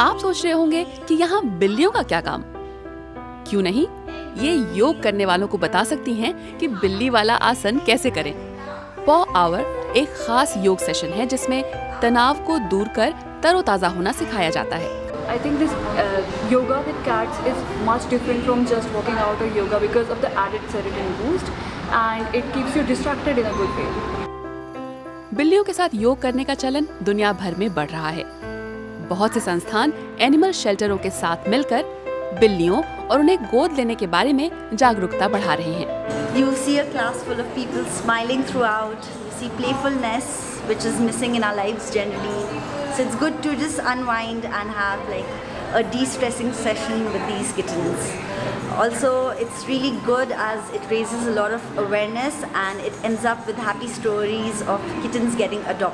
आप सोच रहे होंगे कि यहाँ बिल्लियों का क्या काम क्यों नहीं ये योग करने वालों को बता सकती हैं कि बिल्ली वाला आसन कैसे करें पॉ आवर एक खास योग सेशन है जिसमें तनाव को दूर कर तरोताजा होना सिखाया जाता है I think this uh, yoga with cats is much different from just working out or yoga because of the added serotonin boost and it keeps you distracted in a good way. बिल्लियों के साथ योग करने का चलन दुनिया भर में बढ़ रहा है बहुत से संस्थान एनिमल शेल्टरों के साथ मिलकर बिल्लियों और उन्हें गोद लेने के बारे में जागरूकता बढ़ा रहे हैं। You see class full of people smiling throughout see playfulness which is missing in our life generally so it's good to just unwind and have like a destressing session with these kittens Also, it's really good as it raises a lot of awareness and it ends up with happy stories of kittens getting adopted.